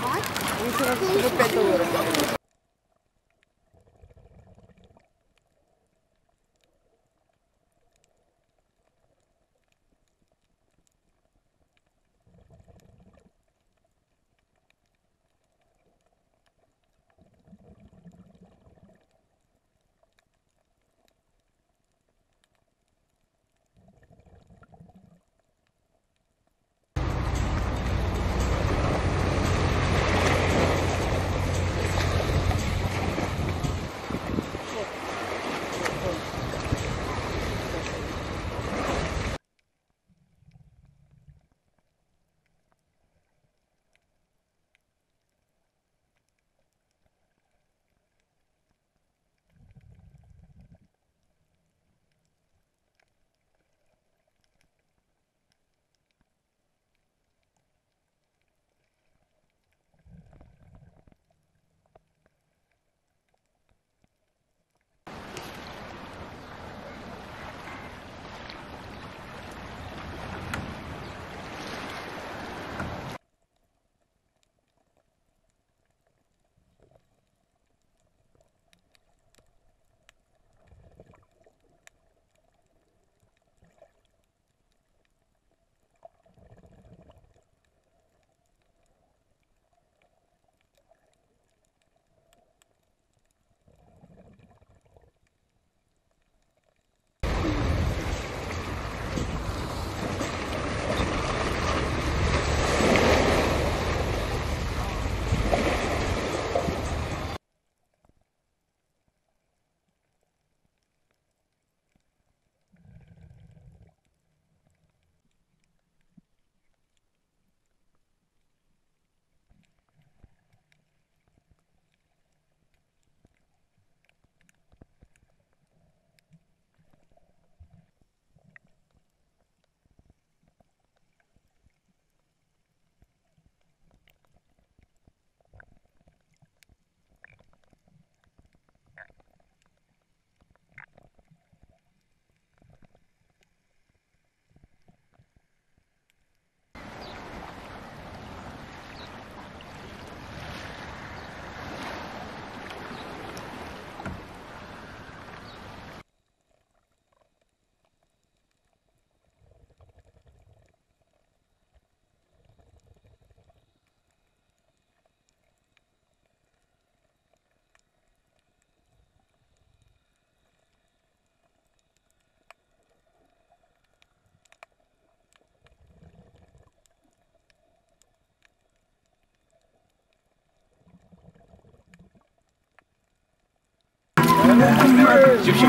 Давай. Еще раз, 5 долларов. Tipo,